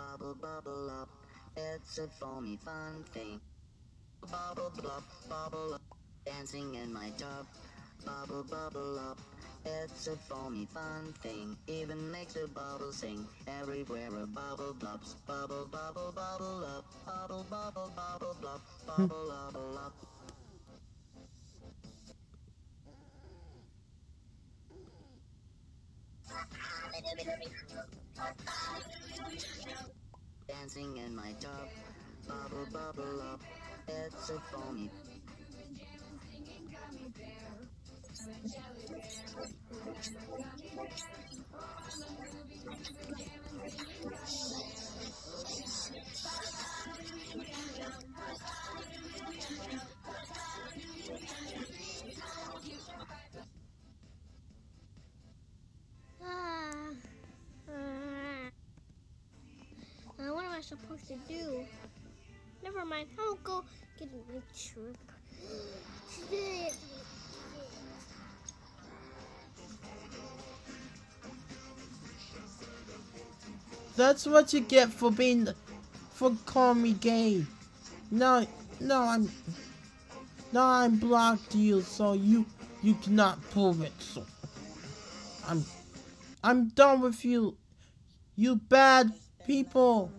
bubble, bubble up. It's a foamy fun thing. Bubble, blub, bubble up. Dancing in my tub. Bubble, bubble up. It's a foamy fun thing. Even makes a bubble sing. Everywhere a bubble blubs. Bubble, bubble, bubble up. Bubble, bubble, bubble blub. Bubble, up. Dancing in my tub, bubble bubble up. It's a foamy. I supposed to do? Never mind. I'll go get a trip. That's what you get for being, for calling me gay. No, no, I'm, no, I'm blocked you, so you, you cannot prove it. So, I'm, I'm done with you, you bad people.